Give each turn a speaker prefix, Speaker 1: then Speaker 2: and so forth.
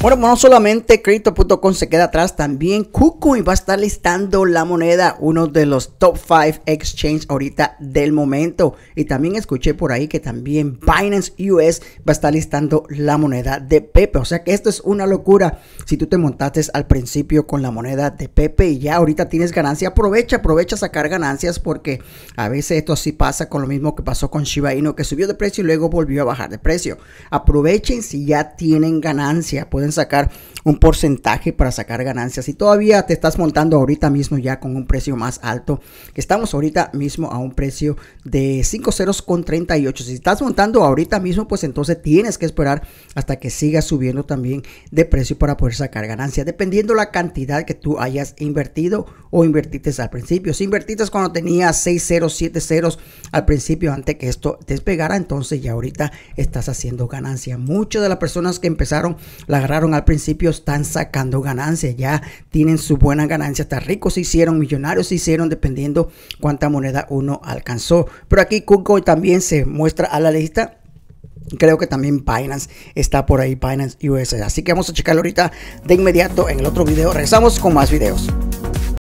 Speaker 1: Bueno, no solamente Crypto.com se queda atrás, también KuCoin va a estar listando la moneda, uno de los top 5 exchange ahorita del momento. Y también escuché por ahí que también Binance US va a estar listando la moneda de Pepe. O sea que esto es una locura. Si tú te montaste al principio con la moneda de Pepe y ya ahorita tienes ganancia, aprovecha, aprovecha a sacar ganancias porque a veces esto sí pasa con lo mismo que pasó con Shiba Inu, que subió de precio y luego volvió a bajar de precio. Aprovechen si ya tienen ganancia, pueden sacar un porcentaje para sacar ganancias. Y todavía te estás montando ahorita mismo ya con un precio más alto, que estamos ahorita mismo a un precio de 5 ceros con 38. Si estás montando ahorita mismo, pues entonces tienes que esperar hasta que siga subiendo también de precio para poder sacar ganancias, dependiendo la cantidad que tú hayas invertido o invertiste al principio. Si invertiste cuando tenía 6 ceros, 7 ceros al principio, antes que esto despegara, entonces ya ahorita estás haciendo ganancia. Muchas de las personas que empezaron la al principio están sacando ganancias, ya tienen su buena ganancia, hasta ricos se hicieron, millonarios se hicieron, dependiendo cuánta moneda uno alcanzó. Pero aquí KuCoin también se muestra a la lista Creo que también Binance está por ahí, Binance US. Así que vamos a checarlo ahorita de inmediato en el otro video. Regresamos con más videos.